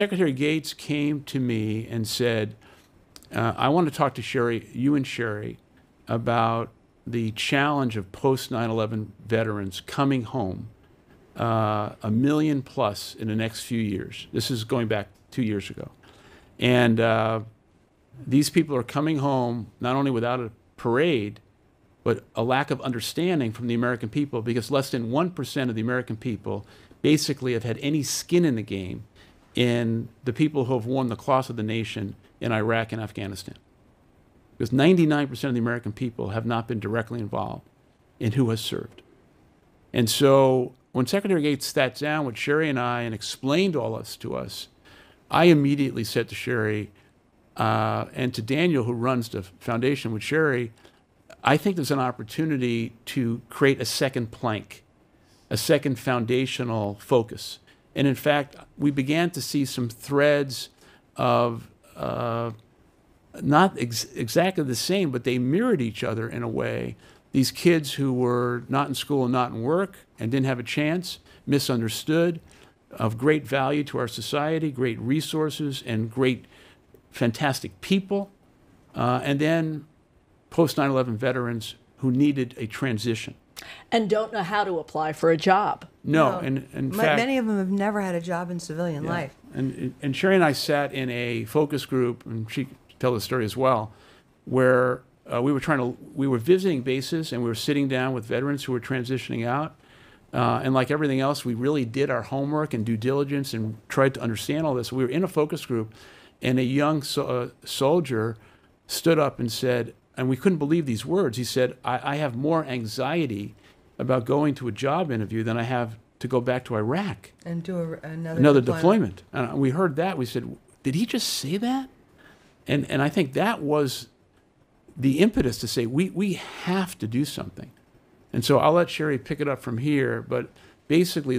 Secretary Gates came to me and said, uh, I want to talk to Sheri, you and Sheri, about the challenge of post 9 11 veterans coming home, uh, a million plus in the next few years. This is going back two years ago. And uh, these people are coming home not only without a parade, but a lack of understanding from the American people because less than 1% of the American people basically have had any skin in the game in the people who have worn the cloth of the nation in Iraq and Afghanistan. Because 99% of the American people have not been directly involved in who has served. And so when Secretary Gates sat down with Sheri and I and explained all this to us, I immediately said to Sheri uh, and to Daniel, who runs the foundation with Sheri, I think there's an opportunity to create a second plank, a second foundational focus. And in fact, we began to see some threads of uh, not ex- exactly the same, but they mirrored each other in a way. These kids who were not in school and not in work and didn't have a chance, misunderstood, of great value to our society, great resources, and great, fantastic people. Uh, and then post 9 11 veterans who needed a transition. And don't know how to apply for a job. No, No. and in Ma- fact, Many of them have never had a job in civilian Yeah. life. And, and Sheri and I sat in a focus group, and she can tell the story as well, where uh, we were trying to, we were visiting bases and we were sitting down with veterans who were transitioning out. Uh, and like everything else, we really did our homework and due diligence and tried to understand all this. We were in a focus group, and a young so, uh, soldier stood up and said, and we couldn't believe these words. He said, I, I have more anxiety about going to a job interview than I have to go back to Iraq And do a, another, another deployment. And uh, we heard that. We said, did he just say that? And, and I think that was the impetus to say, we, we have to do something. And so I'll let Sheri pick it up from here. But basically, the